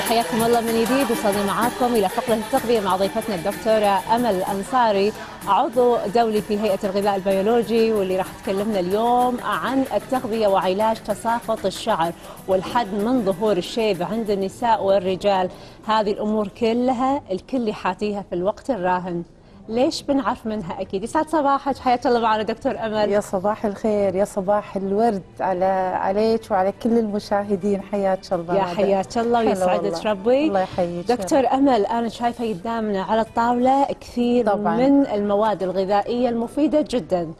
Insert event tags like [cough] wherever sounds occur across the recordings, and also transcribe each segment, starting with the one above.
حياكم الله من جديد وصلنا معاكم إلى فقرة التغذيه مع ضيفتنا الدكتورة أمل أنصاري عضو دولي في هيئة الغذاء البيولوجي واللي راح تكلمنا اليوم عن التغذية وعلاج تساقط الشعر والحد من ظهور الشيب عند النساء والرجال. هذه الأمور كلها الكل يحاتيها في الوقت الراهن. ليش بنعرف منها أكيد؟ يسعد صباحك حياك الله معنا دكتور أمل. يا صباح الخير يا صباح الورد على عليك وعلى كل المشاهدين. حياك الله يا حياك الله ويسعدك. ربي. الله يحييك. دكتور أمل أنا شايفة قدامنا على الطاولة كثير طبعاً. من المواد الغذائية المفيدة جدا.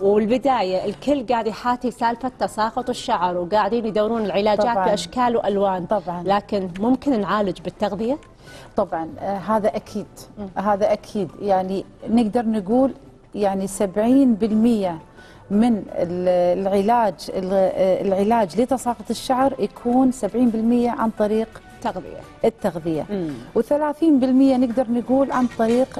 والبداية الكل قاعد يحاتي سالفة تساقط الشعر وقاعدين يدورون العلاجات طبعاً. بأشكال وألوان. طبعاً. لكن ممكن نعالج بالتغذية؟ طبعا آه، هذا أكيد. هذا أكيد. يعني نقدر نقول يعني 70% من ال- العلاج ال- آه، العلاج لتساقط الشعر يكون 70% عن طريق تغذية. التغذية. مم. و30% نقدر نقول عن طريق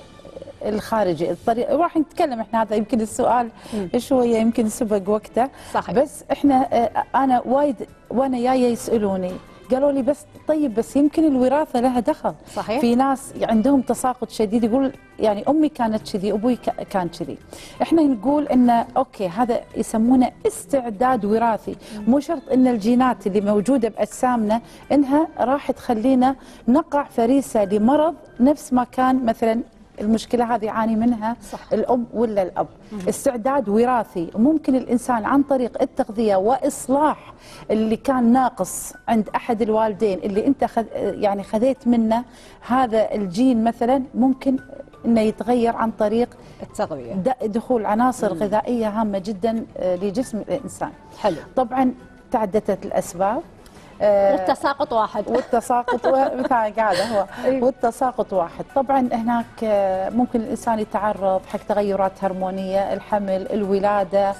الخارجي الطريق راح نتكلم إحنا هذا يمكن السؤال شوية يمكن سبق وقته. صحيح. بس إحنا آه، أنا وايد وأنا جاية يسألوني قالوا لي بس طيب بس يمكن الوراثة لها دخل. صحيح. في ناس عندهم تساقط شديد يقول يعني أمي كانت كذي أبوي كان كذي. إحنا نقول إن okay هذا يسمونه استعداد وراثي. مو شرط إن الجينات اللي موجودة بأجسامنا إنها راح تخلينا نقع فريسة لمرض نفس ما كان مثلا المشكلة هذه يعاني منها صح. الام ولا الأب. استعداد وراثي. ممكن الإنسان عن طريق التغذية وإصلاح اللي كان ناقص عند أحد الوالدين اللي أنت خذ يعني خذيت منه هذا الجين مثلا ممكن إنه يتغير عن طريق التغذية. دخول عناصر غذائية هامة جدا آه، لجسم الإنسان. حلو. طبعا تعددت الأسباب. والتساقط واحد والتساقط و- [laughs] مثل قاعدة هو أيوة. والتساقط واحد طبعا هناك آه، ممكن الإنسان يتعرض حق تغيرات هرمونية الحمل الولادة.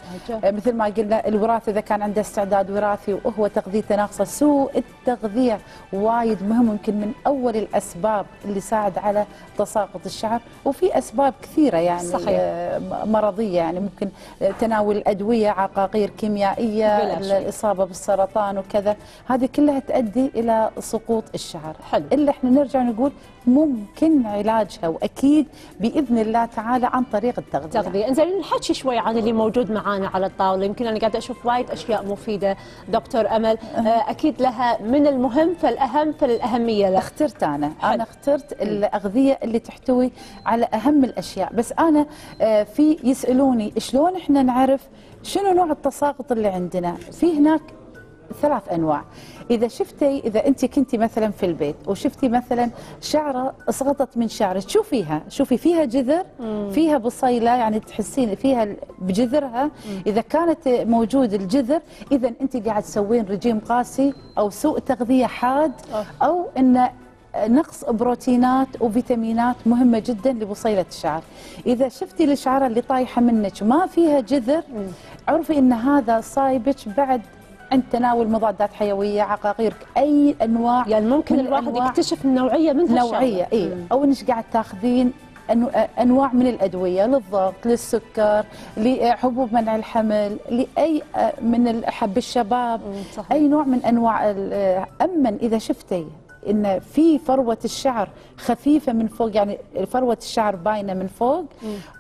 آه، مثل ما قلنا الوراثه إذا كان عنده استعداد وراثي وهو تغذيته ناقصه سوء التغذية وايد مهم يمكن من أول الأسباب اللي ساعد على تساقط الشعر وفي أسباب كثيرة يعني صحيح. آه، مرضية يعني ممكن آه، تناول الادويه عقاقير كيميائية. الإصابة بالسرطان وكذا هذه كلها تؤدي إلى سقوط الشعر. حلو. إلا إحنا نرجع نقول ممكن علاجها وأكيد بإذن الله تعالى عن طريق التغذية. تغذية. إنزين نحكي شوي عن اللي موجود معانا على الطاولة. يمكن أنا قاعدة أشوف وايد أشياء مفيدة دكتور أمل. آه، أكيد لها من المهم فالأهم فالأهمية له. اخترت أنا. حلو. أنا اخترت الأغذية اللي تحتوي على أهم الأشياء. بس أنا آه، في يسألوني شلون إحنا نعرف شنو نوع التساقط اللي عندنا؟ في هناك ثلاث أنواع. إذا شفتي إذا أنت كنتي مثلا في البيت وشفتي مثلا شعرة سقطت من شعرك شوفيها شوفي فيها جذر فيها بصيلة يعني تحسين فيها بجذرها. إذا كانت موجود الجذر إذا أنت قاعد تسوين رجيم قاسي أو سوء تغذية حاد أو إن نقص بروتينات وفيتامينات مهمة جدا لبصيلة الشعر. إذا شفتي الشعرة اللي طايحة منك ما فيها جذر عرفي إن هذا صايبك بعد عند تناول مضادات حيوية عقاقير أي أنواع يعني ممكن من الواحد يكتشف النوعية من. نوعية اي أو انك قاعد تاخذين أنواع من الأدوية للضغط للسكر لحبوب منع الحمل لأي من الحب الشباب صحيح. أي نوع من أنواع ال- اما إذا شفتي إن في فروة الشعر خفيفة من فوق يعني فروة الشعر باينة من فوق.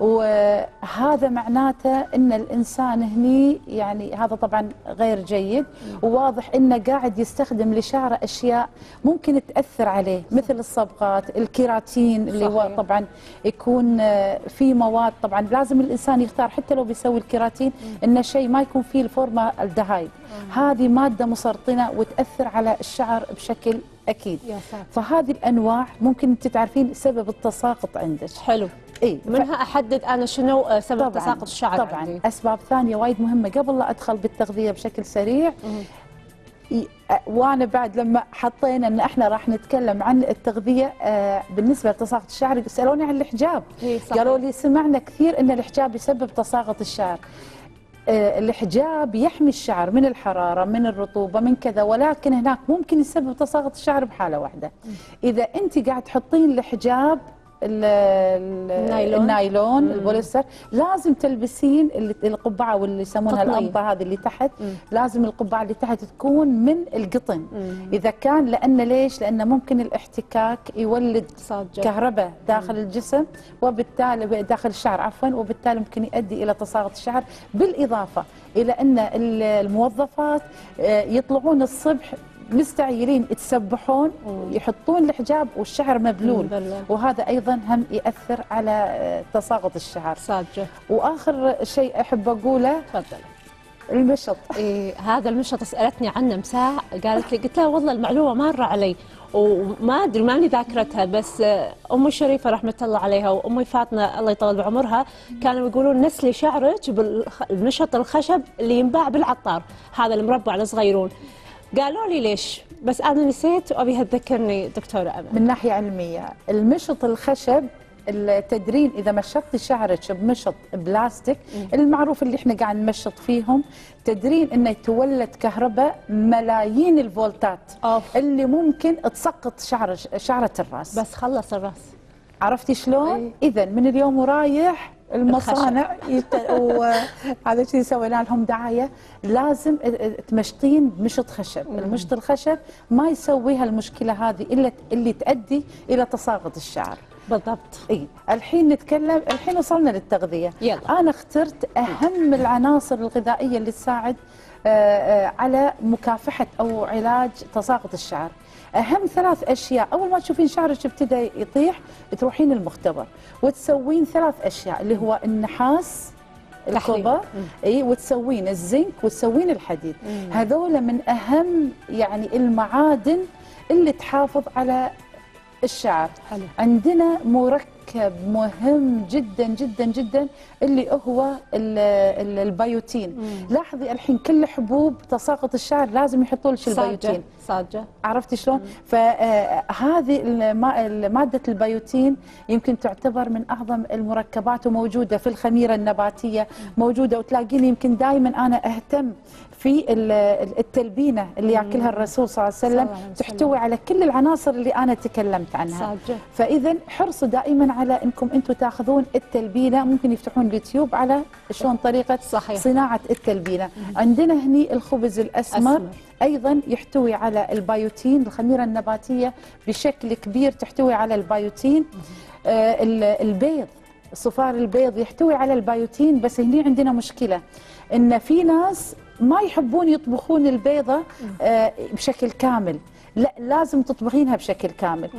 وهذا معناته إن الإنسان هني يعني هذا طبعا غير جيد. وواضح إنه قاعد يستخدم لشعره أشياء ممكن تأثر عليه مثل الصبغات الكيراتين اللي هو. طبعا يكون آه، في مواد طبعا لازم الإنسان يختار حتى لو بيسوي الكيراتين إنه شيء ما يكون فيه الفورما الدهايد. هذه مادة مسرطنة وتأثر على الشعر بشكل أكيد. يا ساتر. فهذه الأنواع ممكن أنت تعرفين سبب التساقط عندك. حلو. إي منها أحدد أنا شنو آه، سبب تساقط الشعر طبعا. عندي. أسباب ثانية وايد مهمة قبل لا أدخل بالتغذية بشكل سريع. وأنا بعد لما حطينا إن إحنا راح نتكلم عن التغذية آه، بالنسبة لتساقط الشعر سالوني عن الحجاب. قالوا لي سمعنا كثير إن الحجاب يسبب تساقط الشعر. الحجاب يحمي الشعر من الحرارة من الرطوبة من كذا ولكن هناك ممكن يسبب تساقط الشعر بحالة واحدة. إذا أنت قاعد تحطين الحجاب ال- ال- النايلون. النايلون البوليستر لازم تلبسين القبعة واللي يسمونها. القبه هذه اللي تحت لازم القبعة اللي تحت تكون من القطن إذا كان لأن ليش؟ لأن ممكن الاحتكاك يولد صادجة. كهرباء داخل الجسم وبالتالي داخل الشعر عفوا وبالتالي ممكن يؤدي إلى تساقط الشعر بالإضافة إلى أن ال- الموظفات آه، يطلعون الصبح مستعيرين يتسبحون يحطون الحجاب والشعر مبلول. وهذا أيضا هم يأثر على آه، تساقط الشعر. صادجة وآخر شيء أحب أقوله تفضل. المشط. إيه هذا المشط سألتني عنه مساء. قالت لي قلت لها والله المعلومة مره علي. وما أدري ماني ذاكرتها بس آه، أمي الشريفه رحمة الله عليها وأمي فاطمة الله يطول بعمرها كانوا يقولون نسلي شعرك بالمشط الخشب اللي ينباع بالعطار. هذا المربع الصغيرون. قالوا لي ليش؟ بس أنا نسيت وابيها تذكرني دكتورة أمل. من ناحية علمية المشط الخشب التدرين إذا مشطتي شعرك بمشط بلاستيك المعروف اللي إحنا قاعد نمشط فيهم تدرين إنه تولد كهرباء ملايين الفولتات أوف. اللي ممكن تسقط شعر شعرة الرأس. بس خلص الرأس. عرفتي شلون؟ اذا من اليوم ورايح المصانع يت... وهذا شيء سوينا لهم دعاية. لازم تمشطين بمشط خشب، المشط الخشب ما يسويها المشكلة هذه إلا اللي تؤدي إلى تساقط الشعر. بالضبط. إي. الحين نتكلم الحين وصلنا للتغذية. يلا. أنا اخترت أهم العناصر الغذائية اللي تساعد آه، آه، على مكافحة أو علاج تساقط الشعر. أهم ثلاث أشياء. أول ما تشوفين شعرك ابتدى يطيح تروحين المختبر وتسوين ثلاث أشياء اللي هو النحاس. الكوبر إي وتسوين الزنك وتسوين الحديد. هذول من أهم يعني المعادن اللي تحافظ على الشعر. حلو. عندنا مركب مهم جدا جدا جدا اللي هو ال- ال- البيوتين. لاحظي الحين كل حبوب تساقط الشعر لازم يحطوا لك البيوتين. صادجه عرفتي شلون؟ فهذه مادة البيوتين يمكن تعتبر من أعظم المركبات وموجودة في الخميرة النباتية موجودة. وتلاقيني يمكن دائما أنا أهتم في ال- التلبينة اللي ياكلها الرسول صلى الله عليه وسلم. تحتوي على كل العناصر اللي أنا تكلمت عنها. فإذا حرصوا دائما على أنكم أنتم تأخذون التلبينة. ممكن يفتحون اليوتيوب على شلون طريقة صحيح. صناعة التلبينة. عندنا هني الخبز الأسمر. أسمر. أيضا يحتوي على البيوتين الخميرة النباتية بشكل كبير تحتوي على البيوتين آه ال- البيض صفار البيض يحتوي على البيوتين بس هني عندنا مشكلة إن في ناس ما يحبون يطبخون البيضة آه بشكل كامل. لا لازم تطبخينها بشكل كامل.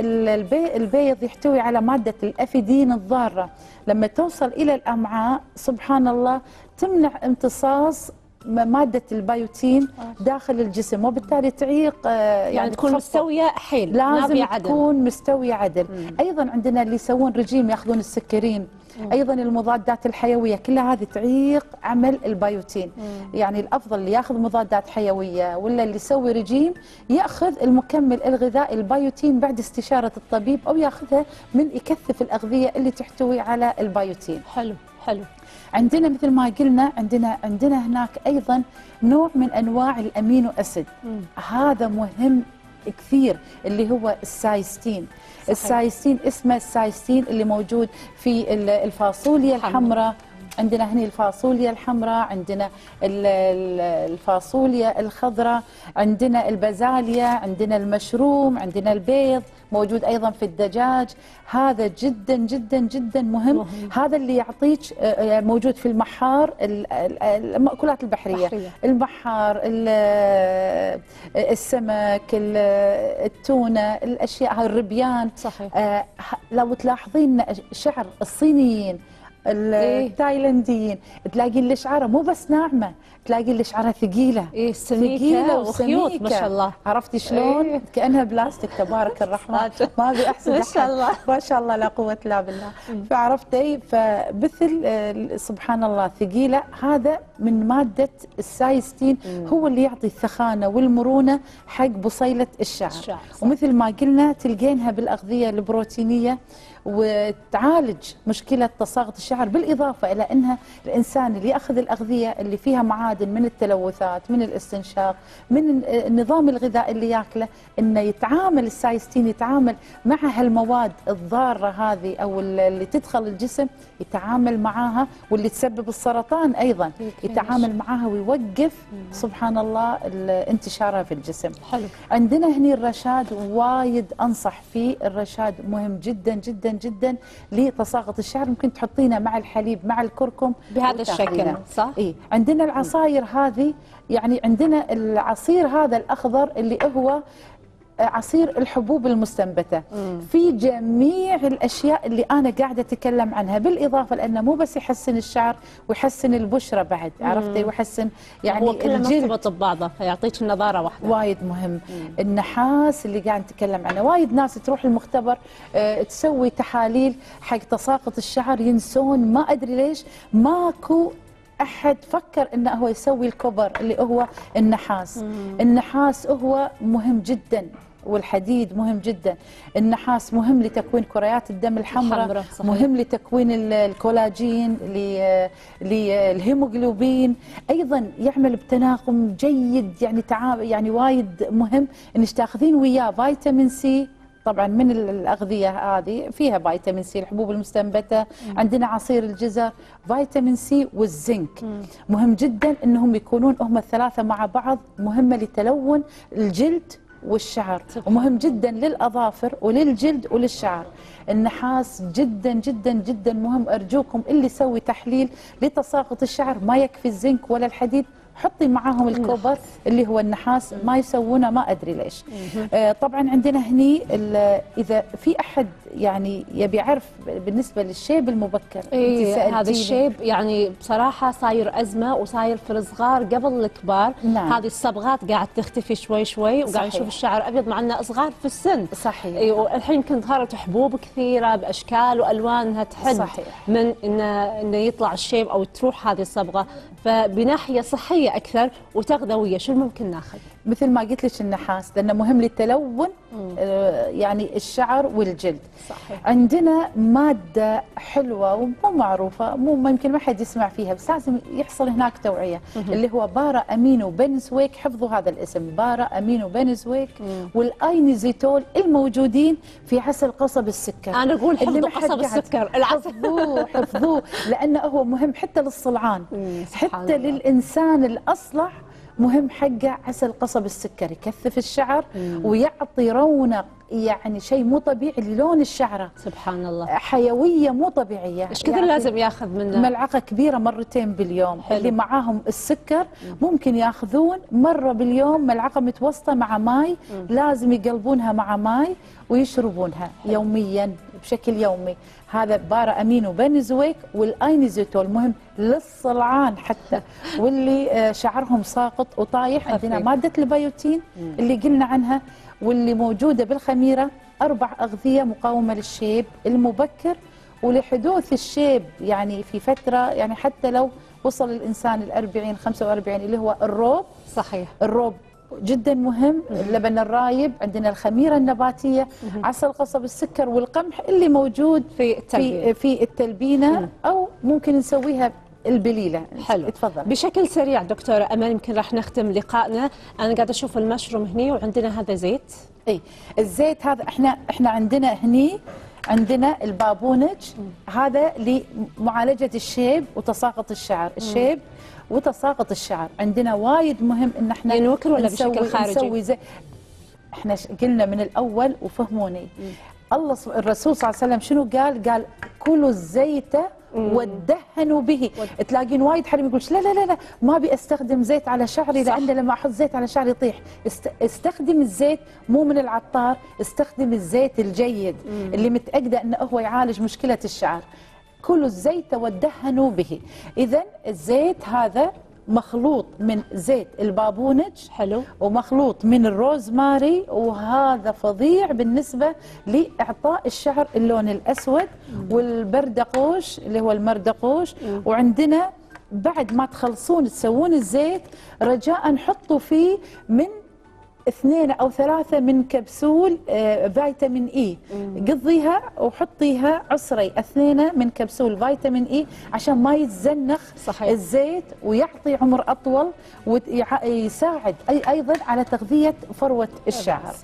البي- البيض يحتوي على مادة الأفيدين الضارة. لما توصل إلى الأمعاء سبحان الله تمنع امتصاص مادة البيوتين داخل الجسم وبالتالي تعيق آه، يعني, يعني تكون. مستوية حيل لازم عدل تكون مستوية عدل أيضا عندنا اللي يسوون رجيم يأخذون السكرين. أيضا المضادات الحيوية كلها هذه تعيق عمل البيوتين. يعني الأفضل اللي يأخذ مضادات حيوية ولا اللي يسوي رجيم يأخذ المكمل الغذائي البيوتين بعد استشارة الطبيب أو يأخذها من يكثف الأغذية اللي تحتوي على البيوتين. حلو حلو. عندنا مثل ما قلنا عندنا عندنا هناك أيضا نوع من أنواع ال amino acid. هذا مهم كثير اللي هو السايستين. صحيح. السايستين اسمه السايستين اللي موجود في ال- الفاصوليا حمرا. الحمراء عندنا هني الفاصوليا الحمراء عندنا ال- ال- الفاصوليا الخضراء عندنا البازاليا عندنا المشروم عندنا البيض موجود أيضا في الدجاج هذا جدا جدا جدا مهم, مهم. هذا اللي يعطيك آه، آه، موجود في المحار ال- ال- المأكولات البحرية بحرية. المحار ال- آه، السمك ال- التونة الأشياء هاي الربيان صحيح. لو تلاحظين شعر الصينيين إيه. التايلنديين تلاقين الشعره مو بس ناعمة تلاقين الشعره ثقيلة إيه، سميكة وخيوط ما. شاء الله. عرفتي شلون؟ إيه. كأنها بلاستيك تبارك [laughs] الرحمن. ما أبي احسد ما شاء. الله. ما شاء الله لا قوة إلا بالله فعرفتي فمثل سبحان الله ثقيلة هذا من مادة السايستين هو اللي يعطي الثخانة والمرونة حق بصيلة الشعر, الشعر،. ومثل ما قلنا تلقينها بالأغذية البروتينية وتعالج مشكلة تساقط الشعر بالإضافة إلى إنها الإنسان اللي يأخذ الأغذية اللي فيها معادن من التلوثات من الاستنشاق من النظام الغذائي اللي ياكله إنه يتعامل السايستين يتعامل مع هالمواد الضارة هذه أو اللي تدخل الجسم يتعامل معاها واللي تسبب السرطان أيضا يتعامل معاها ويوقف سبحان الله انتشارها في الجسم. حلو. عندنا هني الرشاد وايد أنصح فيه الرشاد مهم جدا جدا جدا لتساقط الشعر. ممكن تحطينه مع الحليب مع الكركم. بهذا الشكل. صح. إي. عندنا العصاير هذه يعني عندنا العصير هذا الأخضر اللي هو عصير الحبوب المستنبتة. مم. في جميع الأشياء اللي أنا قاعدة أتكلم عنها بالإضافة لأنه مو بس يحسن الشعر ويحسن البشرة بعد عرفتي؟ ويحسن يعني هو كله مرتبط ببعضه فيعطيك النضاره واحدة. وايد مهم. النحاس اللي قاعد نتكلم عنه. وايد ناس تروح المختبر آه، تسوي تحاليل حق تساقط الشعر ينسون ما أدري ليش ماكو أحد فكر إنه هو يسوي الكبر اللي هو النحاس. النحاس هو مهم جدا والحديد مهم جدا. النحاس مهم لتكوين كريات الدم الحمراء. مهم لتكوين ال- الكولاجين للهيموغلوبين أيضا يعمل بتناغم جيد يعني تعا يعني وايد مهم. انك تاخذين وياه فيتامين سي طبعا من ال- الأغذية هذه فيها فيتامين سي الحبوب المستنبتة عندنا عصير الجزر فيتامين سي والزنك. مهم جدا إنهم يكونون هم الثلاثة مع بعض مهمة لتلون الجلد والشعر. ومهم جدا للأظافر وللجلد وللشعر. النحاس جدا جدا جدا مهم. أرجوكم اللي يسوي تحليل لتساقط الشعر ما يكفي الزنك ولا الحديد. حطي معاهم ال copper اللي هو النحاس ما يسوونه ما أدري ليش آه طبعا عندنا هني إذا في أحد يعني يبي يعرف بالنسبة للشيب المبكر اي هذا. الشيب يعني بصراحة صاير أزمة وصاير في الصغار قبل الكبار نعم. هذه الصبغات قاعد تختفي شوي شوي وقاعد. نشوف الشعر أبيض مع إنه صغار في السن صحيح اي والحين يمكن ظهرت حبوب كثيرة بأشكال والوان انها تحد صحيح. من انه إنه يطلع الشيب أو تروح هذه الصبغة فبناحية صحية أكثر وتغذويه شو ممكن ناخذ؟ مثل ما قلت لك النحاس لأنه مهم للتلون آه، يعني الشعر والجلد. صحيح. عندنا مادة حلوة ومو معروفة مو ما يمكن ما حد يسمع فيها بس لازم يحصل هناك توعية اللي هو بارا أمينو بنزويك حفظوا هذا الاسم بارا أمينو بنزويك والأينيزيتول الموجودين في عسل قصب السكر. أنا أقول حفظوا قصب السكر العسل. حفظوه حفظوه لأنه هو مهم حتى للصلعان. مم، حتى الله. للإنسان الأصلح مهم حقه عسل قصب السكر يكثف الشعر ويعطي رونق. يعني شيء مو طبيعي للون الشعره. سبحان الله حيويه مو طبيعيه. إيش كثر يعني لازم ياخذ منه؟ ملعقه كبيره مرتين باليوم. حلو. اللي معاهم السكر ممكن ياخذون مره باليوم ملعقه متوسطه مع ماي لازم يقلبونها مع ماي ويشربونها يوميا بشكل يومي. هذا para-aminobenzoic وال inositol مهم للصلعان حتى. [laughs] واللي آه، شعرهم ساقط وطايح. عندنا. مادة البيوتين اللي قلنا عنها. واللي موجودة بالخميرة أربع أغذية مقاومة للشيب المبكر ولحدوث الشيب يعني في فترة يعني حتى لو وصل الإنسان ال 40 45 اللي هو الروب. صحيح. الروب جدا مهم اللبن الرايب عندنا الخميرة النباتية عسل قصب السكر والقمح اللي موجود في التلبية. في, في التلبينة أو ممكن نسويها البليلة. حلو. تفضل بشكل سريع دكتورة أمل يمكن راح نختم لقائنا. أنا قاعدة أشوف المشروم هني وعندنا هذا زيت. إي الزيت هذا إحنا إحنا عندنا هني عندنا البابونج. هذا لمعالجة الشيب وتساقط الشعر. الشيب وتساقط الشعر. عندنا وايد مهم إن إحنا ينوكل ولا بشكل خارجي؟ نسوي زي إحنا قلنا من الأول وفهموني. الله الرسول صلى الله عليه وسلم شنو قال؟ قال كلوا الزيت ودهنوا به. تلاقين وايد حريم يقول لا لا لا لا ما أبي أستخدم زيت على شعري صح. لأن لما أحط زيت على شعري يطيح. است... استخدم الزيت مو من العطار استخدم الزيت الجيد اللي متأكدة إنه هو يعالج مشكلة الشعر. كلوا الزيت ودهنوا به. اذا الزيت هذا مخلوط من زيت البابونج حلو. ومخلوط من الروزماري وهذا فظيع بالنسبة لإعطاء الشعر اللون الأسود والبردقوش اللي هو المردقوش. وعندنا بعد ما تخلصون تسوون الزيت رجاء حطوا فيه من اثنين أو ثلاثة من كبسول آه، فيتامين إي. قضيها وحطيها عصري. اثنين من كبسول فيتامين إي عشان ما يتزنخ صحيح. الزيت ويعطي عمر أطول ويساعد أيضا على تغذية فروة الشعر.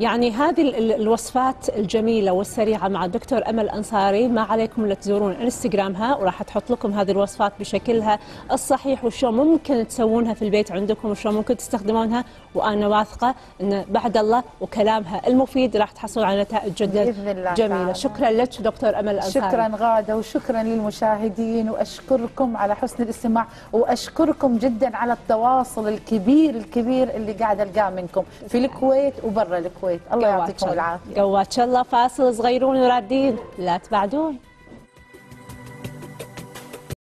يعني هذه ال- ال- الوصفات الجميلة والسريعة مع الدكتور أمل أنصاري. ما عليكم إلا تزورون إنستغرامها وراح تحط لكم هذه الوصفات بشكلها الصحيح وشلون ممكن تسوونها في البيت عندكم وشلون ممكن تستخدمونها. وأنا واثقة أن بعد الله وكلامها المفيد راح تحصلون على نتائج جدا بإذن الله جميلة. تعالى. شكرا لك دكتور أمل أنصاري. شكرا غادة وشكرا للمشاهدين وأشكركم على حسن الاستماع وأشكركم جدا على التواصل الكبير الكبير اللي قاعد ألقاه منكم في الكويت وبرا الكويت. الله قوات يعطيكم الله. العافية. قوات الله فاصل صغيرون ورادين لا تبعدون.